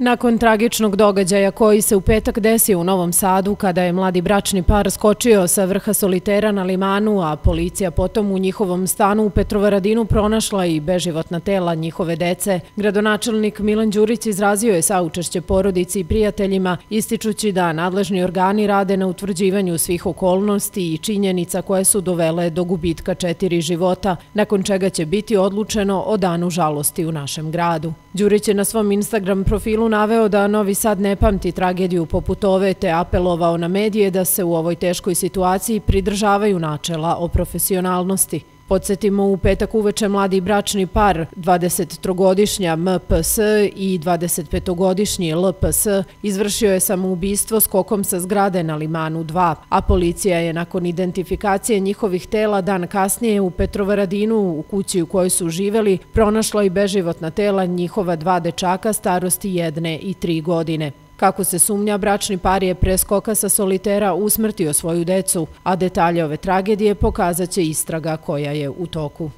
Nakon tragičnog događaja koji se u petak desio u Novom Sadu kada je mladi bračni par skočio sa vrha solitera na limanu, a policija potom u njihovom stanu u Petrovaradinu pronašla i beživotna tela njihove dece, gradonačelnik Milan Đurić izrazio je saučešće porodici i prijateljima, ističući da nadležni organi rade na utvrđivanju svih okolnosti i činjenica koje su dovele do gubitka četiri života, nakon čega će biti odlučeno o danu žalosti u našem gradu. Đurić je na svom Instagram profilu naveo da Novi Sad ne pamti tragediju poput ove te apelovao na medije da se u ovoj teškoj situaciji pridržavaju načela o profesionalnosti. Podsjetimo, u petak uveče mladi bračni par, 23-godišnja MPS i 25-godišnji LPS, izvršio je samoubistvo skokom sa zgrade na Limanu 2, a policija je nakon identifikacije njihovih tela dan kasnije u Petrovaradinu, u kući u kojoj su živeli, pronašla i beživotna tela njihova dva dečaka starosti jedne i tri godine. Kako se sumnja, bračni par je pre skoka sa solitera usmrtio svoju decu, a detalje ove tragedije pokazat će istraga koja je u toku.